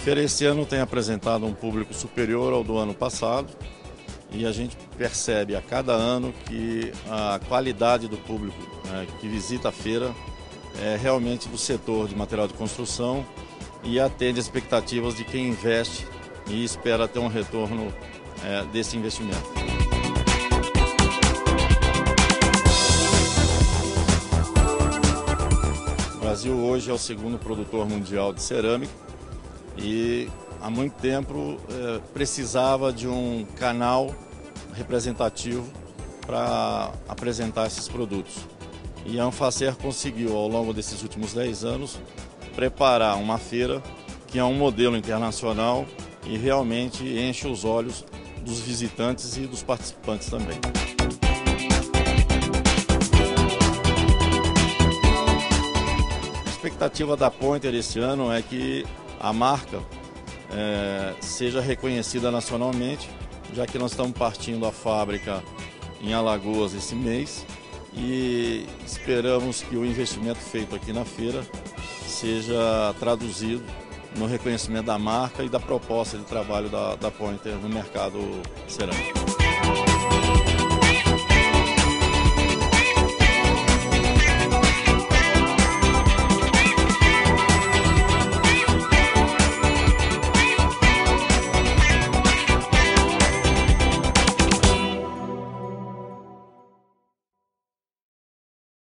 feira esse ano tem apresentado um público superior ao do ano passado e a gente percebe a cada ano que a qualidade do público né, que visita a feira é realmente do setor de material de construção e atende as expectativas de quem investe e espera ter um retorno é, desse investimento. O Brasil hoje é o segundo produtor mundial de cerâmica e há muito tempo é, precisava de um canal representativo para apresentar esses produtos. E a Anfacer conseguiu, ao longo desses últimos 10 anos, preparar uma feira que é um modelo internacional e realmente enche os olhos dos visitantes e dos participantes também. A expectativa da Pointer esse ano é que a marca é, seja reconhecida nacionalmente, já que nós estamos partindo a fábrica em Alagoas esse mês e esperamos que o investimento feito aqui na feira seja traduzido no reconhecimento da marca e da proposta de trabalho da, da Pointer no mercado cerâmico.